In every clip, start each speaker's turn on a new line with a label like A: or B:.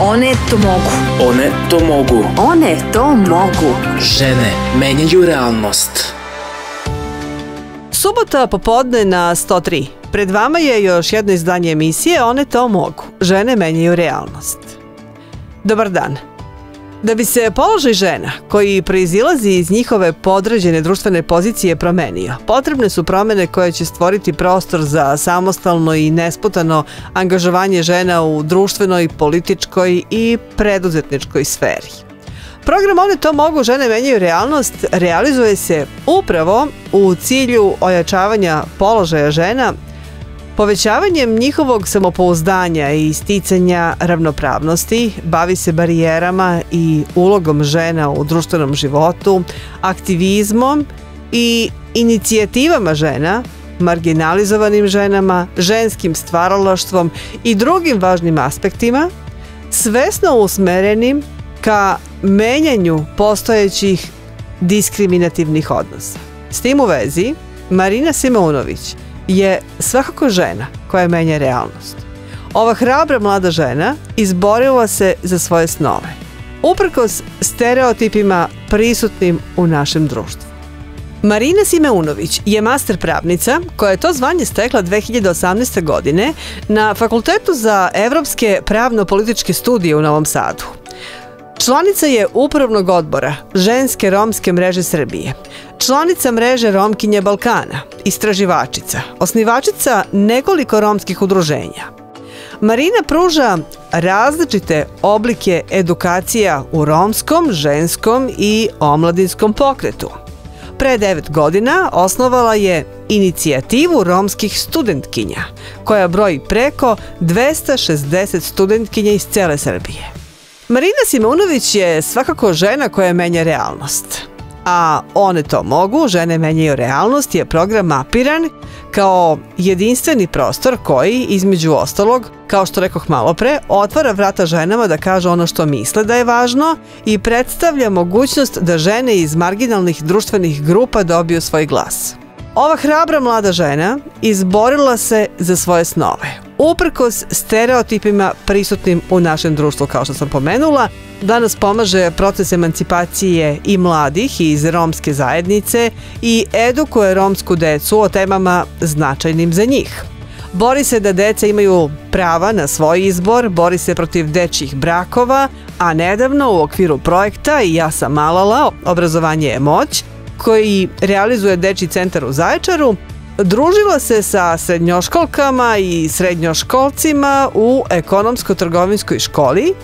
A: One to mogu.
B: One to mogu.
A: One to mogu.
B: Žene menjaju realnost.
C: Subota popodne na 103. Pred vama je još jedno izdanje emisije One to mogu. Žene menjaju realnost. Dobar dan. Da bi se položaj žena, koji proizilazi iz njihove podređene društvene pozicije promenio, potrebne su promene koje će stvoriti prostor za samostalno i nesputano angažovanje žena u društvenoj, političkoj i preduzetničkoj sferi. Program One to mogu, žene menjaju realnost, realizuje se upravo u cilju ojačavanja položaja žena Povećavanjem njihovog samopouzdanja i sticanja ravnopravnosti bavi se barijerama i ulogom žena u društvenom životu, aktivizmom i inicijativama žena, marginalizovanim ženama, ženskim stvaralaštvom i drugim važnim aspektima, svesno usmerenim ka menjanju postojećih diskriminativnih odnosa. S tim u vezi, Marina Simeunović – je svakako žena koja menja realnost. Ova hrabra mlada žena izborila se za svoje snove, uprkos stereotipima prisutnim u našem društvu. Marina Simeunović je master pravnica koja je to zvanje stekla 2018. godine na Fakultetu za evropske pravno-političke studije u Novom Sadu. Članica je upravnog odbora Ženske romske mreže Srbije, članica mreže Romkinje Balkana, istraživačica, osnivačica nekoliko romskih udruženja. Marina pruža različite oblike edukacija u romskom, ženskom i omladinskom pokretu. Pre devet godina osnovala je inicijativu romskih studentkinja, koja broji preko 260 studentkinja iz cele Srbije. Marina Simunović je svakako žena koja menja realnost. A one to mogu, žene menjaju realnost je program mapiran kao jedinstveni prostor koji, između ostalog, kao što rekoh malo pre, otvara vrata ženama da kažu ono što misle da je važno i predstavlja mogućnost da žene iz marginalnih društvenih grupa dobiju svoj glas. Ova hrabra mlada žena izborila se za svoje snove. Uprkos stereotipima prisutnim u našem društvu, kao što sam pomenula, danas pomaže proces emancipacije i mladih iz romske zajednice i edukuje romsku decu o temama značajnim za njih. Bori se da deca imaju prava na svoj izbor, bori se protiv dečjih brakova, a nedavno u okviru projekta ja sam Malala, obrazovanje je moć, koji realizuje Deči centar u Zaječaru, družila se sa srednjoškolkama i srednjoškolcima u ekonomsko-trgovinskoj školi,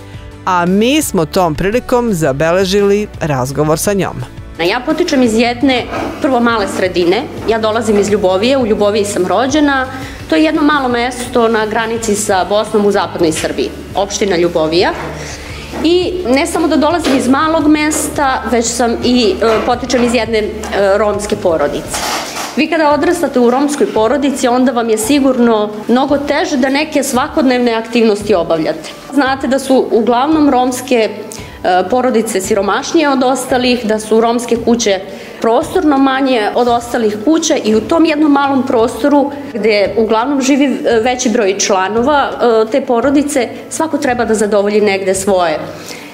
C: a mi smo tom prilikom zabeležili razgovor sa njom.
D: Ja potičem iz jedne prvo male sredine. Ja dolazim iz Ljubovije, u Ljuboviji sam rođena. To je jedno malo mesto na granici sa Bosnom u zapadnoj Srbiji, opština Ljubovija. I ne samo da dolazim iz malog mesta, već sam i e, potičem iz jedne e, romske porodice. Vi kada odrastate u romskoj porodici, onda vam je sigurno mnogo teže da neke svakodnevne aktivnosti obavljate. Znate da su uglavnom romske porodice siromašnije od ostalih, da su romske kuće prostorno manje od ostalih kuća i u tom jednom malom prostoru gde uglavnom živi e, veći broj članova e, te porodice, svako treba da zadovolji negde svoje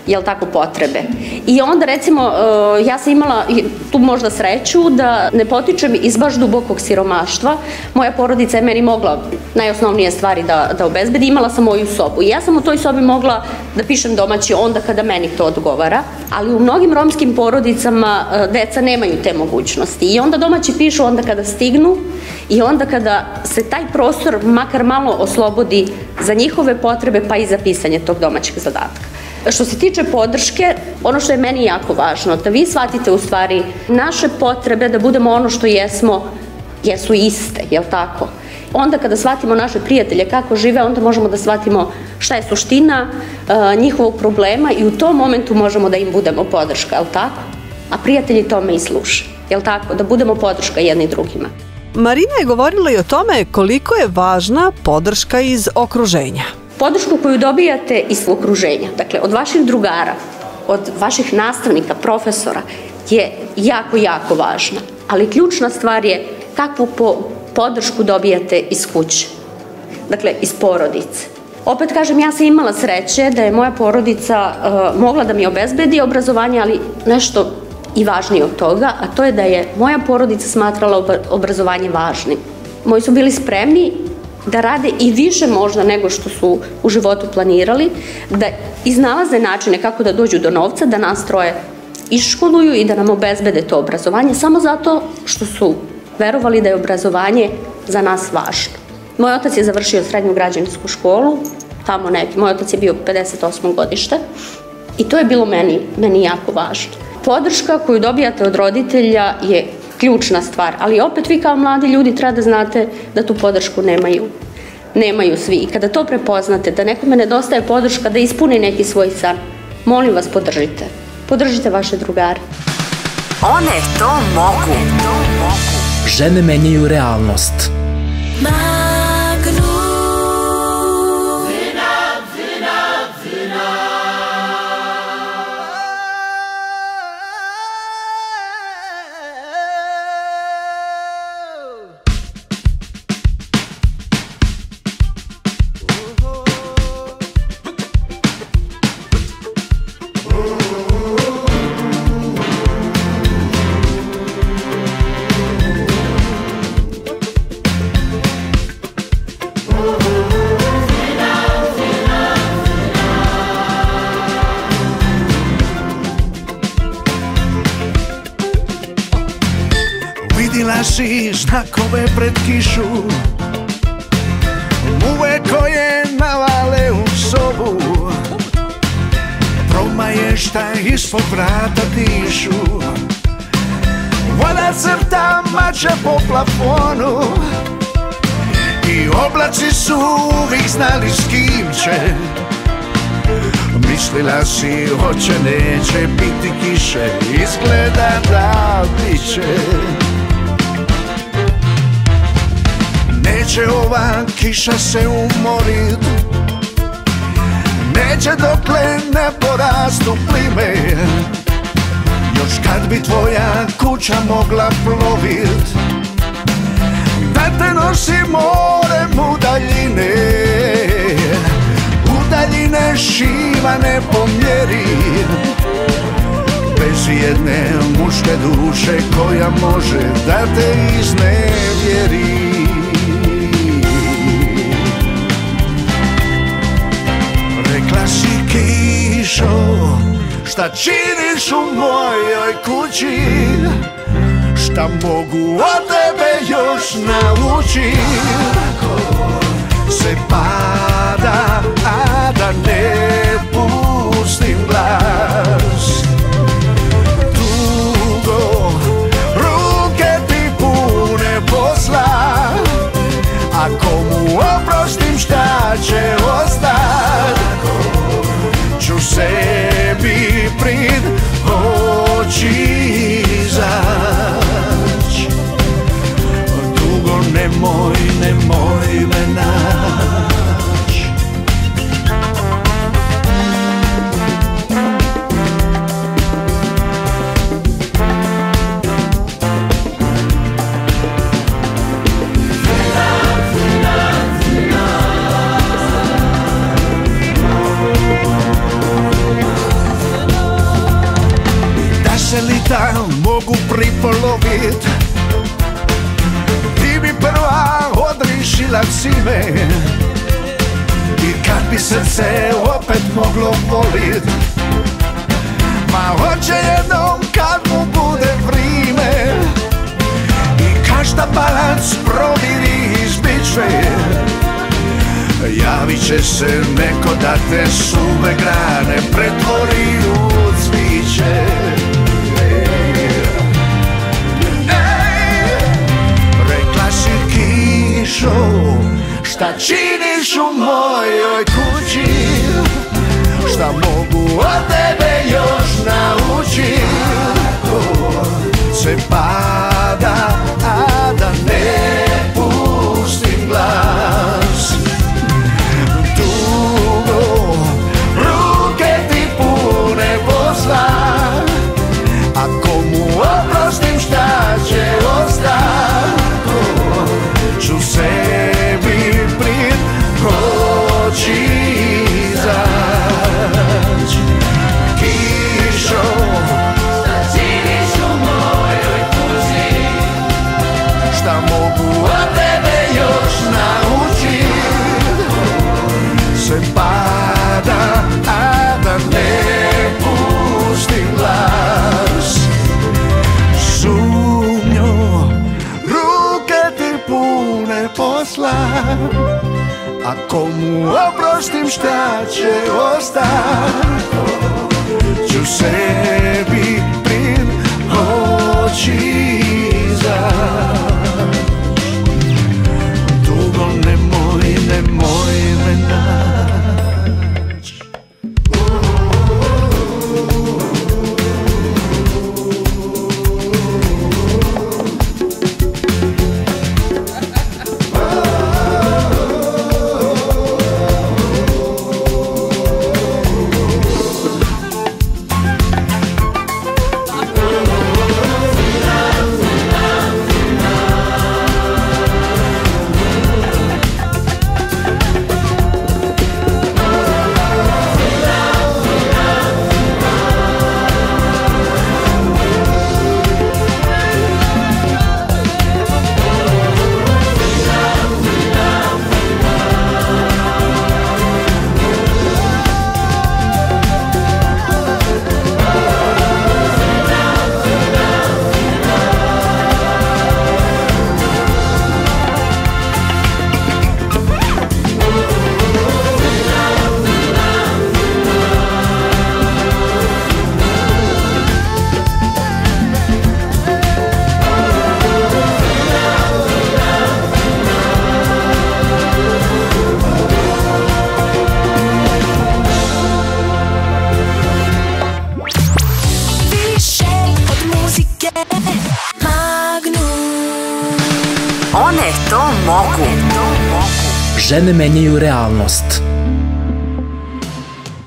D: jel tako, potrebe. I onda recimo, e, ja sam imala tu možda sreću da ne potičem iz baš dubokog siromaštva. Moja porodica je meni mogla najosnovnije stvari da, da obezbedi. Imala sam moju sobu i ja sam u toj sobi mogla da pišem domaći onda kada meni to odgovara. Ali u mnogim romskim porodicama e, deca nemaju te mogućnosti. I onda domaći pišu onda kada stignu i onda kada se taj prostor makar malo oslobodi za njihove potrebe pa i za pisanje tog domaćeg zadatka. Što se tiče podrške, ono što je meni jako važno, da vi shvatite u stvari naše potrebe da budemo ono što jesmo, jesu iste, jel tako? Onda kada shvatimo naše prijatelje kako žive, onda možemo da shvatimo šta je suština uh, njihovog problema i u tom momentu možemo da im budemo podrška, jel tako? A prijatelji tome i sluše, jel tako? Da budemo podrška jedni drugima.
C: Marina je govorila i o tome koliko je važna podrška iz okruženja
D: podršku koju dobijate iz okruženja, dakle od vaših drugara, od vaših nastavnika, profesora, je jako, jako važna. Ali ključna stvar je kakvu po podršku dobijate iz kuće, dakle iz porodice. Opet kažem, ja sam imala sreće da je moja porodica uh, mogla da mi obezbedi obrazovanje, ali nešto i važnije od toga, a to je da je moja porodica smatrala obrazovanje važnim. Moji su bili spremni da rade i više možda nego što su u životu planirali, da iznalaze načine kako da dođu do novca, da nas troje iškoluju i da nam obezbede to obrazovanje samo zato što su verovali da je obrazovanje za nas važno. Moj otac je završio srednju građansku školu, tamo neki, moj otac je bio 58. godište i to je bilo meni, meni jako važno. Podrška koju dobijate od roditelja je ključna stvar, ali opet vi kao mladi ljudi treba da znate da tu podršku nemaju nemaju svi. I kada to prepoznate, da nekome nedostaje podrška da ispuni neki svoj san, molim vas podržite. Podržite vaše drugare.
A: One to mogu.
B: Žene menjaju realnost. Ma
E: znakove pred kišu. Muve koje navale u sobu. Promaje šta ispod vrata dišu. Voda crta mače po plafonu. I oblaci su uvijek znali s kim će. Mislila si hoće neće biti kiše. Izgleda da biće Neće ova kiša se umorit. Neće dokle ne porastu plime Još kad bi tvoja kuća mogla plovit. Da te nosi morem u daljine. U daljine šivane po mjeri Bez jedne muške duše koja može da te iznevjeri kišo Šta činiš u mojoj kući? Šta mogu od tebe još naučit Se pada, a da ne pustim glas. Dugo ruke ti pune posla A komu oprostim šta će ostat ću sebi prid oči izać Dugo nemoj, nemoj suve grane pretvori u cviće kišo Šta činiš
B: Žene menjaju realnost.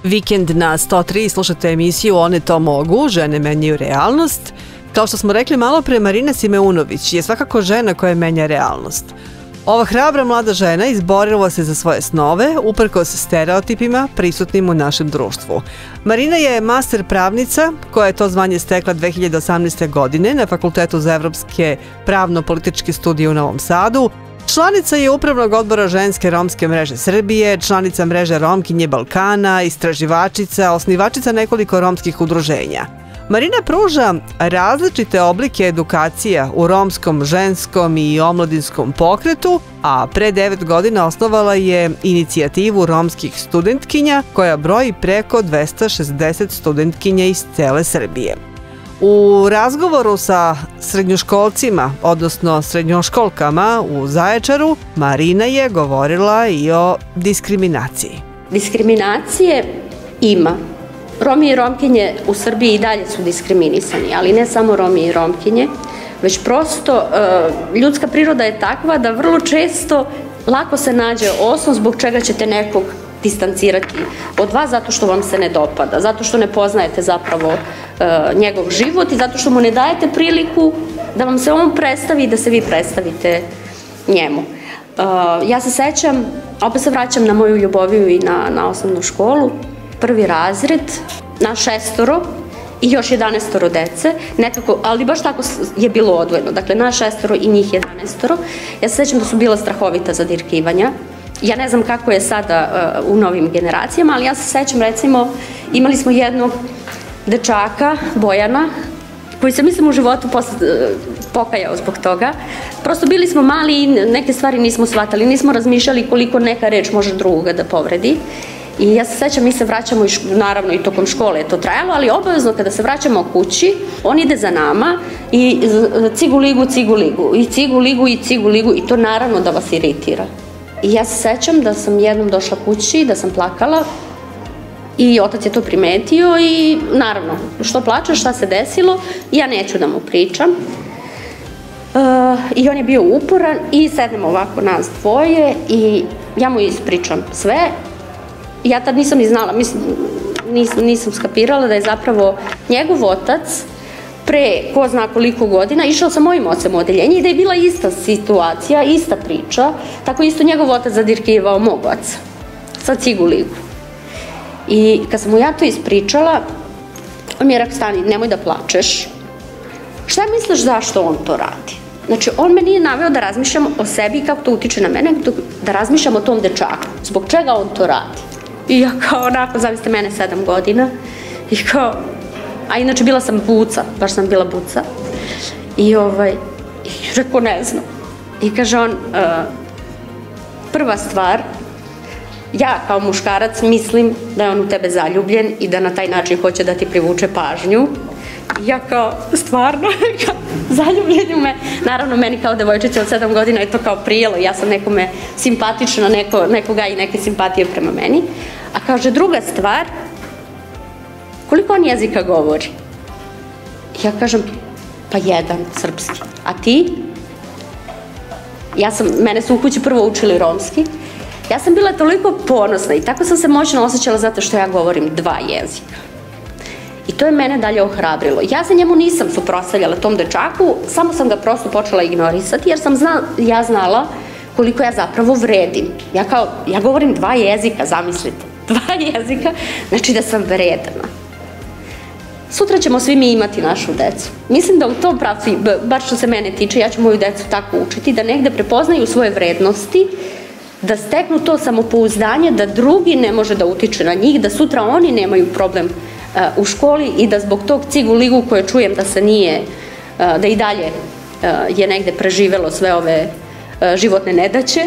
C: Vikend na 103 slušate emisiju One to mogu, žene menjaju realnost. Kao što smo rekli malo pre, Marina Simeunović je svakako žena koja menja realnost. Ova hrabra mlada žena izborila se za svoje snove, uprkos stereotipima prisutnim u našem društvu. Marina je master pravnica koja je to zvanje stekla 2018. godine na Fakultetu za evropske pravno-političke studije u Novom Sadu, Članica je Upravnog odbora ženske romske mreže Srbije, članica mreže Romkinje Balkana, istraživačica, osnivačica nekoliko romskih udruženja. Marina pruža različite oblike edukacija u romskom, ženskom i omladinskom pokretu, a pre 9 godina osnovala je inicijativu romskih studentkinja koja broji preko 260 studentkinja iz cele Srbije. U razgovoru sa srednjoškolcima, odnosno srednjoškolkama u Zaječaru, Marina je govorila i o diskriminaciji.
D: Diskriminacije ima. Romi i Romkinje u Srbiji i dalje su diskriminisani, ali ne samo Romi i Romkinje, već prosto e, ljudska priroda je takva da vrlo često lako se nađe osnov zbog čega ćete nekog distancirati od vas zato što vam se ne dopada, zato što ne poznajete zapravo e, njegov život i zato što mu ne dajete priliku da vam se on predstavi i da se vi predstavite njemu. Uh, ja se sećam, opet se vraćam na moju ljuboviju i na, na osnovnu školu, prvi razred, na šestoro i još 11 dece, nekako, ali baš tako je bilo odvojeno, dakle na šestoro i njih 11 Ja se sećam da su bila strahovita zadirkivanja, ja ne znam kako je sada uh, u novim generacijama, ali ja se sećam recimo, imali smo jednog dečaka, Bojana, koji se mislim u životu posle, e, pokajao zbog toga. Prosto bili smo mali i neke stvari nismo shvatali, nismo razmišljali koliko neka reč može drugoga da povredi. I ja se sećam, mi se vraćamo, i naravno i tokom škole je to trajalo, ali obavezno kada se vraćamo kući, on ide za nama i cigu ligu, cigu ligu, i cigu ligu, i cigu ligu, i to naravno da vas iritira. I ja se sećam da sam jednom došla kući, da sam plakala, I otac je to primetio i naravno, što plačeš, šta se desilo, ja neću da mu pričam. Uh, I on je bio uporan i sednemo ovako nas dvoje i ja mu ispričam sve. Ja tad nisam ni znala, mislim, nisam, nisam skapirala da je zapravo njegov otac pre ko zna koliko godina išao sa mojim ocem u odeljenje i da je bila ista situacija, ista priča, tako isto njegov otac zadirkivao mog oca sa ciguligu. I kad sam mu ja to ispričala, on mi je rekao, stani, nemoj da plačeš. Šta misliš zašto on to radi? Znači, on me nije naveo da razmišljam o sebi i kako to utiče na mene, da razmišljam o tom dečaku. Zbog čega on to radi? I ja kao onako, zaviste mene sedam godina, i kao, a inače bila sam buca, baš sam bila buca. I ovaj, i rekao, ne znam. I kaže on, uh, prva stvar, ja kao muškarac mislim da je on u tebe zaljubljen i da na taj način hoće da ti privuče pažnju. Ja kao, stvarno, zaljubljen u me. Naravno, meni kao devojčica od 7 godina je to kao prijelo. Ja sam nekome simpatična, neko, nekoga i neke simpatije prema meni. A kaže, druga stvar, koliko on jezika govori? Ja kažem, pa jedan, srpski. A ti? Ja sam, mene su u kući prvo učili romski. Ja sam bila toliko ponosna i tako sam se moćno osjećala zato što ja govorim dva jezika. I to je mene dalje ohrabrilo. Ja se njemu nisam suprostavljala tom dečaku, samo sam ga prosto počela ignorisati jer sam zna, ja znala koliko ja zapravo vredim. Ja kao, ja govorim dva jezika, zamislite. Dva jezika, znači da sam vredna. Sutra ćemo svi mi imati našu decu. Mislim da u tom pravcu, bar što se mene tiče, ja ću moju decu tako učiti, da negde prepoznaju svoje vrednosti, da steknu to samopouzdanje, da drugi ne može da utiče na njih, da sutra oni nemaju problem uh, u školi i da zbog tog cigu ligu koje čujem da se nije, uh, da i dalje uh, je negde preživelo sve ove životne nedaće,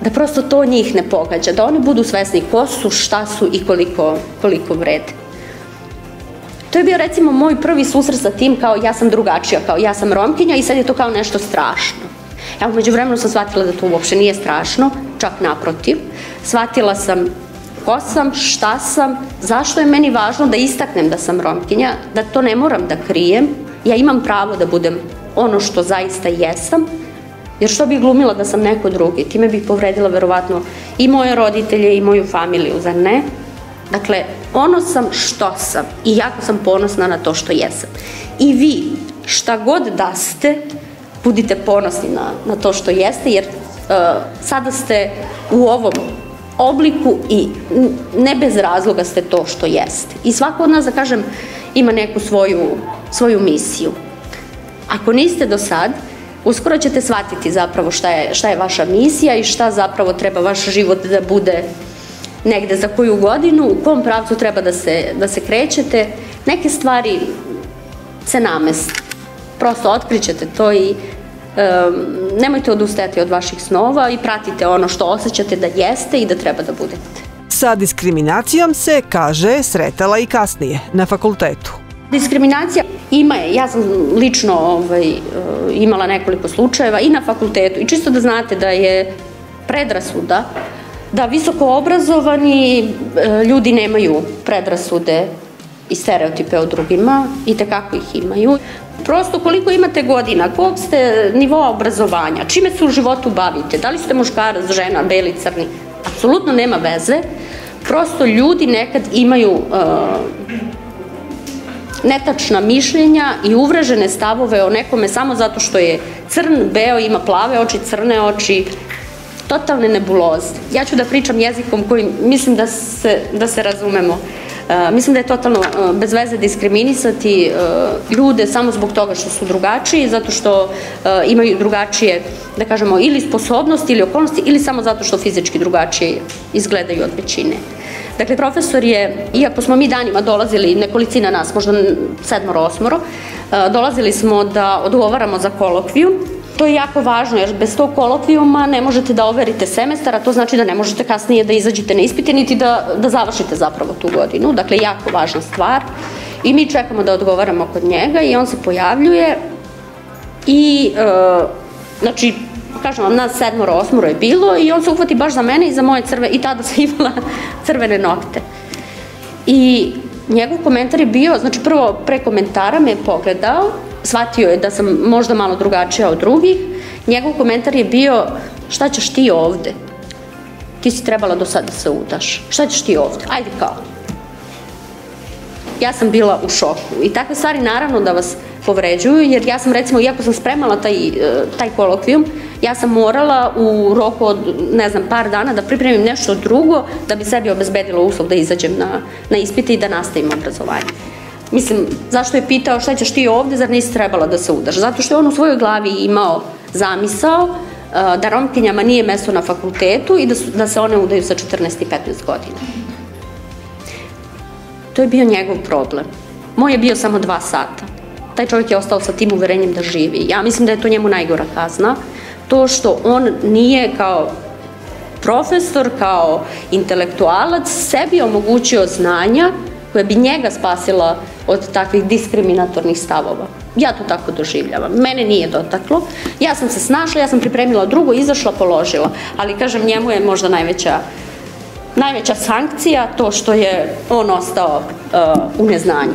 D: da prosto to njih ne pogađa, da oni budu svesni ko su, šta su i koliko, koliko vrede. To je bio recimo moj prvi susret sa tim kao ja sam drugačija, kao ja sam romkinja i sad je to kao nešto strašno. Ja umeđu vremenu sam shvatila da to uopšte nije strašno, čak naprotiv. Shvatila sam ko sam, šta sam, zašto je meni važno da istaknem da sam romkinja, da to ne moram da krijem, ja imam pravo da budem ono što zaista jesam, jer što bih glumila da sam neko drugi, time bih povredila verovatno i moje roditelje i moju familiju, zar ne? Dakle, ono sam što sam i jako sam ponosna na to što jesam. I vi, šta god da ste, budite ponosni na, na to što jeste, jer uh, sada ste u ovom obliku i ne bez razloga ste to što jeste. I svako od nas, da kažem, ima neku svoju, svoju misiju. Ako niste do sad, uskoro ćete shvatiti zapravo šta je, šta je vaša misija i šta zapravo treba vaš život da bude negde za koju godinu, u kom pravcu treba da se, da se krećete. Neke stvari se namest. Prosto otkrićete to i um, nemojte odustajati od vaših snova i pratite ono što osjećate da jeste i da treba da budete.
C: Sa diskriminacijom se, kaže, sretala i kasnije, na fakultetu.
D: Diskriminacija ima je. Ja sam lično ovaj, imala nekoliko slučajeva i na fakultetu. I čisto da znate da je predrasuda da visoko obrazovani e, ljudi nemaju predrasude i stereotipe o drugima i tekako ih imaju. Prosto koliko imate godina, kog ste nivoa obrazovanja, čime se u životu bavite, da li ste muškarac, žena, beli, crni, apsolutno nema veze. Prosto ljudi nekad imaju uh, netačna mišljenja i uvražene stavove o nekome samo zato što je crn, beo, ima plave oči, crne oči, totalne nebuloze. Ja ću da pričam jezikom koji mislim da se, da se razumemo. Uh, mislim da je totalno uh, bez veze diskriminisati uh, ljude samo zbog toga što su drugačiji, zato što imaju drugačije, da kažemo, ili sposobnosti ili okolnosti, ili samo zato što fizički drugačije izgledaju od većine. Dakle, profesor je, iako smo mi danima dolazili, nekolicina nas, možda sedmoro, osmoro, dolazili smo da odgovaramo za kolokviju, To je jako važno, jer bez tog kolokvijuma ne možete da overite semestar, a to znači da ne možete kasnije da izađete na ispite, niti da, da završite zapravo tu godinu. Dakle, jako važna stvar. I mi čekamo da odgovaramo kod njega i on se pojavljuje i, e, znači, kažem vam, nas sedmoro, osmoro je bilo i on se uhvati baš za mene i za moje crve, i tada sam imala crvene nokte. I njegov komentar je bio, znači prvo pre komentara me je pogledao shvatio je da sam možda malo drugačija od drugih, njegov komentar je bio šta ćeš ti ovde? Ti si trebala do sada da se udaš. Šta ćeš ti ovde? Ajde kao. Ja sam bila u šoku i takve stvari naravno da vas povređuju, jer ja sam recimo, iako sam spremala taj, e, taj kolokvijum, ja sam morala u roku od, ne znam, par dana da pripremim nešto drugo da bi sebi obezbedila uslov da izađem na, na ispite i da nastavim obrazovanje. Mislim, zašto je pitao šta ćeš ti ovde, zar nisi trebala da se udaš? Zato što je on u svojoj glavi imao zamisao uh, da romkinjama nije mesto na fakultetu i da, su, da se one udaju sa 14 i 15 godina. To je bio njegov problem. Moj je bio samo dva sata. Taj čovjek je ostao sa tim uverenjem da živi. Ja mislim da je to njemu najgora kazna. To što on nije kao profesor, kao intelektualac sebi omogućio znanja koja bi njega spasila od takvih diskriminatornih stavova. Ja to tako doživljavam. Mene nije dotaklo. Ja sam se snašla, ja sam pripremila drugo, izašla, položila. Ali, kažem, njemu je možda najveća najveća sankcija to što je on ostao uh, u neznanju.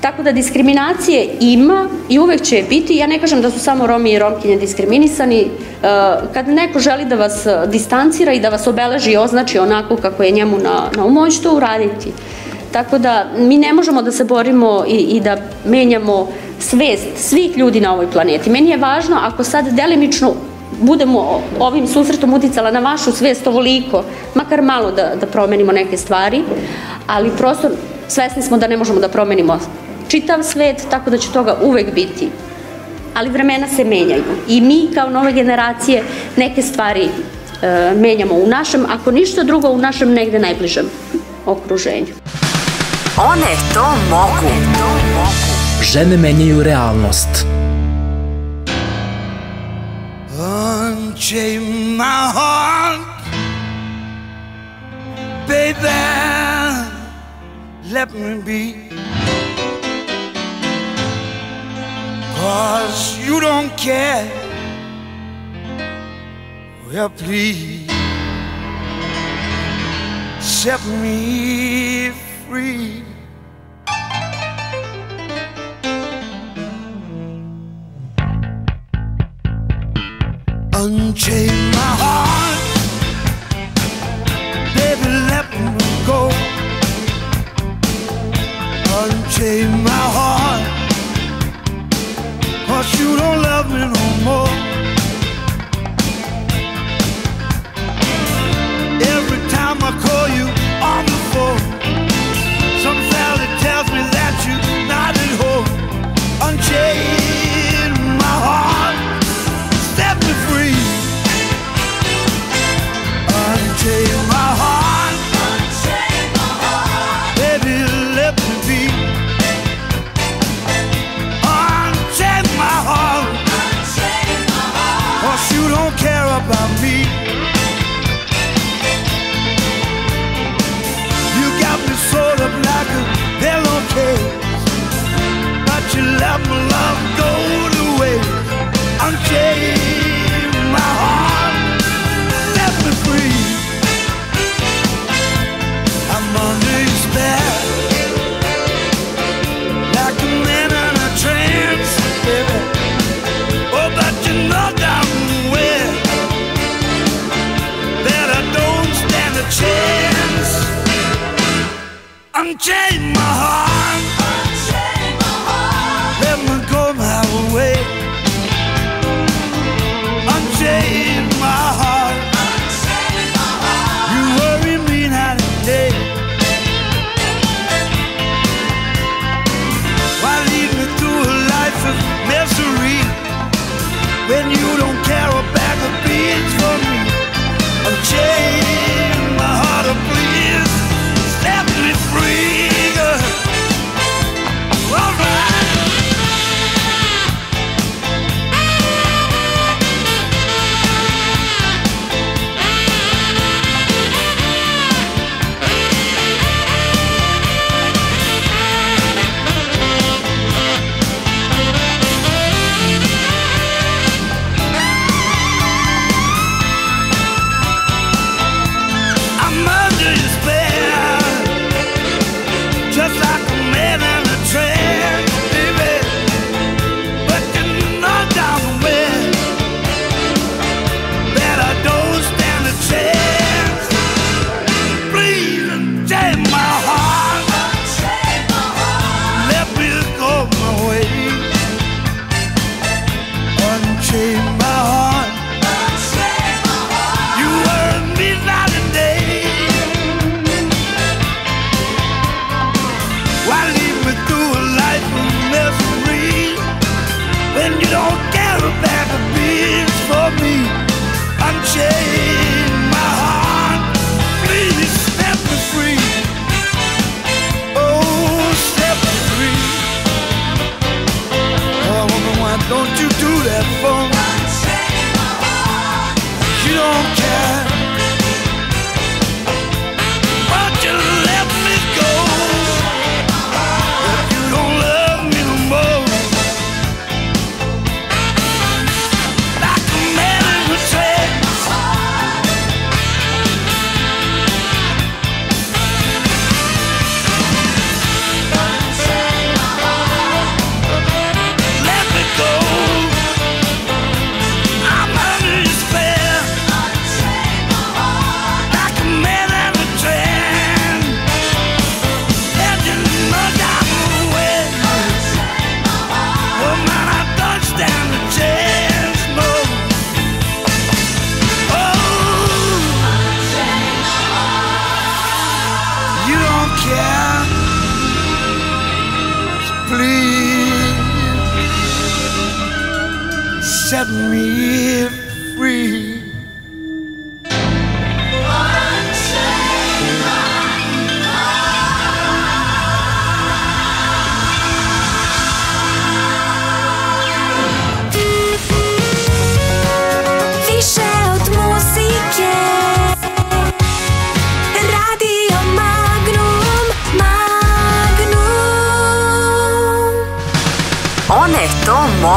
D: Tako da diskriminacije ima i uvek će biti. Ja ne kažem da su samo Romi i Romkinje diskriminisani. Uh, kad neko želi da vas distancira i da vas obeleži i označi onako kako je njemu na, na umoć, to uraditi. Tako da mi ne možemo da se borimo i, i da menjamo svest svih ljudi na ovoj planeti. Meni je važno ako sad delimično budemo ovim susretom uticala na vašu svest ovoliko, makar malo da, da promenimo neke stvari, ali prosto svesni smo da ne možemo da promenimo čitav svet, tako da će toga uvek biti. Ali vremena se menjaju i mi kao nove generacije neke stvari e, menjamo u našem, ako ništa drugo, u našem negde najbližem okruženju.
A: One to mogu.
B: Žene menjaju realnost.
F: Unchain my heart, baby, let me be. Cause you don't care. Well, please set me free. Unchain my heart, baby, let me go. Unchain my heart, cause you don't love me no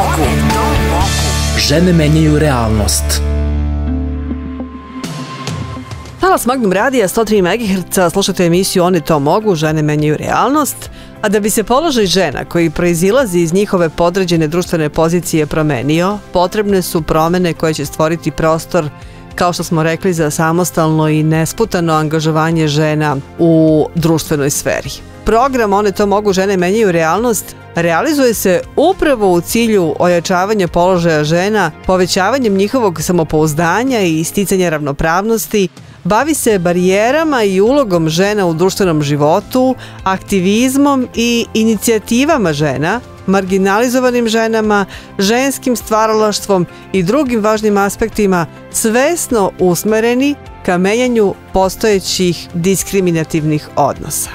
A: mogu.
B: Žene menjaju realnost.
C: Talas Magnum Radija 103 MHz, slušate emisiju One to mogu, žene menjaju realnost, a da bi se položaj žena koji proizilazi iz njihove podređene društvene pozicije promenio, potrebne su promene koje će stvoriti prostor kao što smo rekli, za samostalno i nesputano angažovanje žena u društvenoj sferi. Program One to mogu, žene menjaju realnost realizuje se upravo u cilju ojačavanja položaja žena, povećavanjem njihovog samopouzdanja i isticanja ravnopravnosti, bavi se barijerama i ulogom žena u društvenom životu, aktivizmom i inicijativama žena, marginalizovanim ženama, ženskim stvaralaštvom i drugim važnim aspektima svesno usmereni ka menjanju postojećih diskriminativnih odnosa.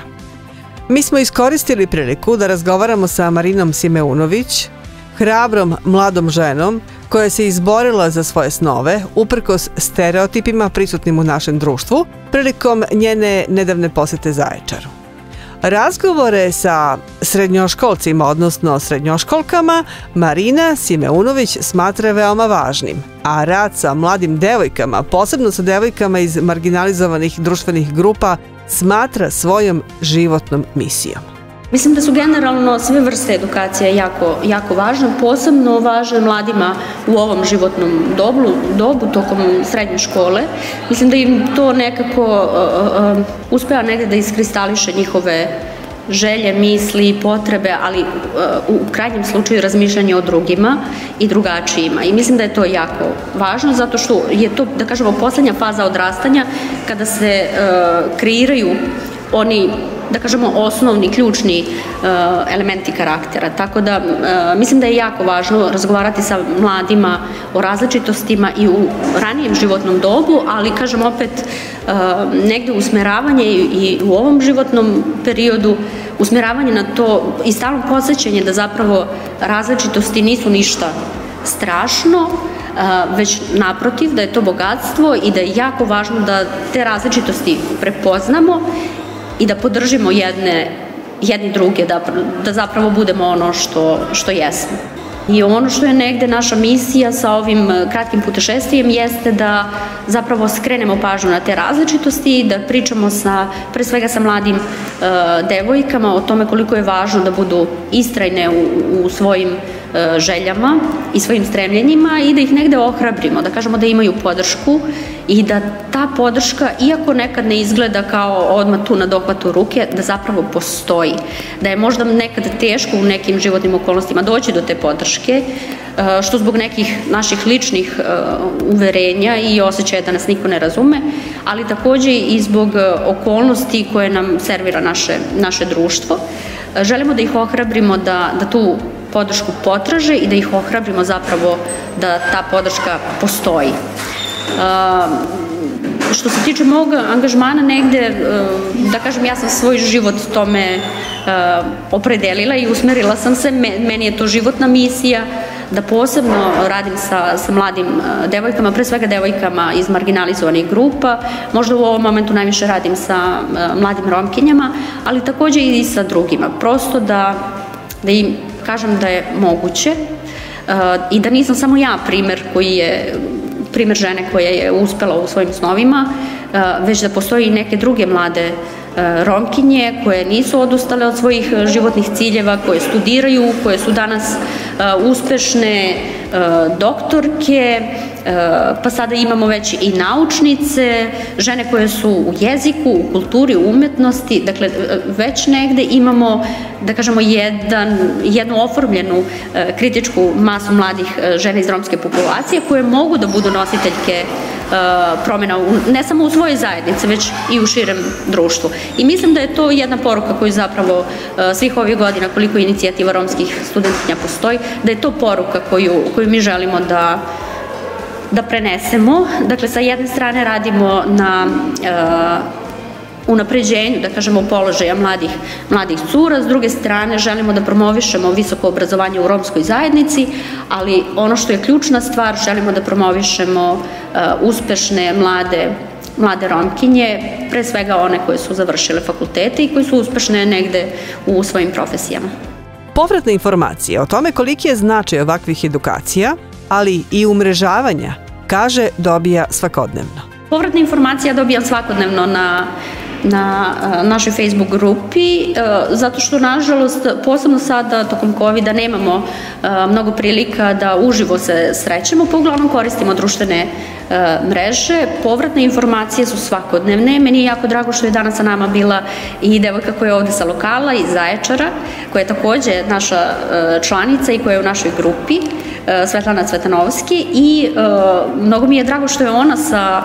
C: Mi smo iskoristili priliku da razgovaramo sa Marinom Simeunović, hrabrom mladom ženom koja se izborila za svoje snove uprkos stereotipima prisutnim u našem društvu prilikom njene nedavne posete Zaječaru. Razgovore sa srednjoškolcima, odnosno srednjoškolkama, Marina Simeunović smatra veoma važnim, a rad sa mladim devojkama, posebno sa devojkama iz marginalizovanih društvenih grupa, smatra svojom životnom misijom.
D: Mislim da su generalno sve vrste edukacije jako, jako važne, posebno važne mladima u ovom životnom dobu, dobu tokom srednje škole. Mislim da im to nekako uh, uh, uspeva negde da iskristališe njihove želje, misli, potrebe, ali uh, u krajnjem slučaju razmišljanje o drugima i drugačijima. I mislim da je to jako važno zato što je to, da kažemo, poslednja faza odrastanja kada se uh, kreiraju oni da kažemo osnovni, ključni uh, elementi karaktera. Tako da uh, mislim da je jako važno razgovarati sa mladima o različitostima i u ranijem životnom dobu, ali kažem opet uh, negde usmeravanje i u ovom životnom periodu usmeravanje na to i stalno posjećanje da zapravo različitosti nisu ništa strašno, već naprotiv da je to bogatstvo i da je jako važno da te različitosti prepoznamo i da podržimo jedne, jedni druge, da, da zapravo budemo ono što, što jesmo. I ono što je negde naša misija sa ovim kratkim putešestijem jeste da zapravo skrenemo pažnju na te različitosti da pričamo sa, pre svega sa mladim uh, devojkama o tome koliko je važno da budu istrajne u, u svojim željama i svojim stremljenjima i da ih negde ohrabrimo, da kažemo da imaju podršku i da ta podrška, iako nekad ne izgleda kao odmah tu na dohvatu ruke, da zapravo postoji. Da je možda nekad teško u nekim životnim okolnostima doći do te podrške, što zbog nekih naših ličnih uverenja i osjećaja da nas niko ne razume, ali takođe i zbog okolnosti koje nam servira naše, naše društvo. Želimo da ih ohrabrimo da, da tu podršku potraže i da ih ohrabrimo zapravo da ta podrška postoji. Što se tiče mog angažmana negde, da kažem, ja sam svoj život tome opredelila i usmerila sam se, meni je to životna misija, da posebno radim sa, sa mladim devojkama, pre svega devojkama iz marginalizovanih grupa, možda u ovom momentu najviše radim sa mladim romkinjama, ali takođe i sa drugima, prosto da, da im kažem da je moguće i da nisam samo ja primer koji je primer žene koja je uspela u svojim snovima, e, već da postoji i neke druge mlade e, romkinje koje nisu odustale od svojih životnih ciljeva, koje studiraju, koje su danas e, uspešne doktorke pa sada imamo već i naučnice, žene koje su u jeziku, u kulturi, u umetnosti, dakle već negde imamo da kažemo jedan, jednu oformljenu e, kritičku masu mladih e, žena iz romske populacije koje mogu da budu nositeljke e, promjena ne samo u svojoj zajednici, već i u širem društvu. I mislim da je to jedna poruka koju zapravo svih ovih godina koliko inicijativa romskih studentkinja postoji, da je to poruka koju, koju mi želimo da da prenesemo. Dakle, sa jedne strane radimo na unapređenju, da kažemo, položaja mladih, mladih cura, s druge strane želimo da promovišemo visoko obrazovanje u romskoj zajednici, ali ono što je ključna stvar, želimo da promovišemo uh, uspešne mlade mlade romkinje, pre svega one koje su završile fakultete i koje su uspešne negde u svojim profesijama.
C: Povratne informacije o tome koliki je značaj ovakvih edukacija, ali i umrežavanja, kaže dobija svakodnevno.
D: Povratne informacije dobijam svakodnevno na na našoj Facebook grupi, zato što nažalost posebno sada tokom covid nemamo mnogo prilika da uživo se srećemo, pa uglavnom koristimo društvene mreže. Povratne informacije su svakodnevne. Meni je jako drago što je danas sa nama bila i devojka koja je ovde sa lokala iz Zaječara, koja je takođe naša članica i koja je u našoj grupi. Svetlana Cvetanovski i mnogo mi je drago što je ona sa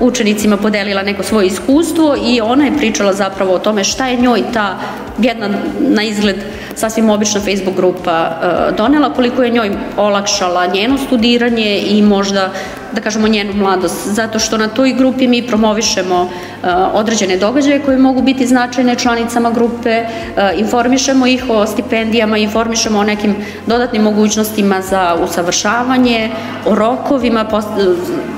D: učenicima podelila neko svoje iskustvo i ona je pričala zapravo o tome šta je njoj ta jedna na izgled sasvim obična Facebook grupa donela, koliko je njoj olakšala njeno studiranje i možda da kažemo njenu mladost, zato što na toj grupi mi promovišemo uh, određene događaje koje mogu biti značajne članicama grupe, uh, informišemo ih o stipendijama, informišemo o nekim dodatnim mogućnostima za usavršavanje, o rokovima,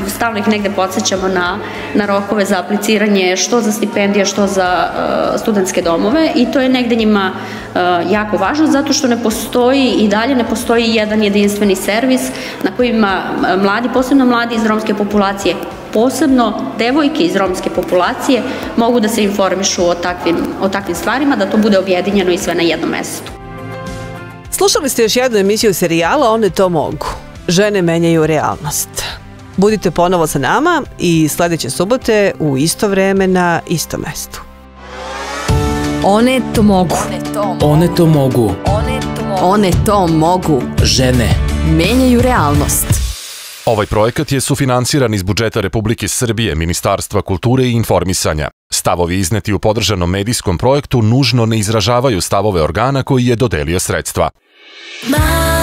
D: stalno ih negde podsjećamo na, na rokove za apliciranje što za stipendije, što za studentske domove i to je negde njima jako važno zato što ne postoji i dalje ne postoji jedan jedinstveni servis na kojima mladi, posebno mladi mladi iz romske populacije, posebno devojke iz romske populacije, mogu da se informišu o takvim, o takvim stvarima, da to bude objedinjeno i sve na jednom mestu.
C: Slušali ste još jednu emisiju serijala One to mogu. Žene menjaju realnost. Budite ponovo sa nama i sledeće subote u isto vreme na istom mestu.
A: One to mogu.
B: One to mogu.
A: One to mogu.
B: Žene
A: Menjaju realnost.
G: Ovaj projekat je sufinansiran iz budžeta Republike Srbije, Ministarstva kulture i informisanja. Stavovi izneti u podržanom medijskom projektu nužno ne izražavaju stavove organa koji je dodelio sredstva.
H: Mama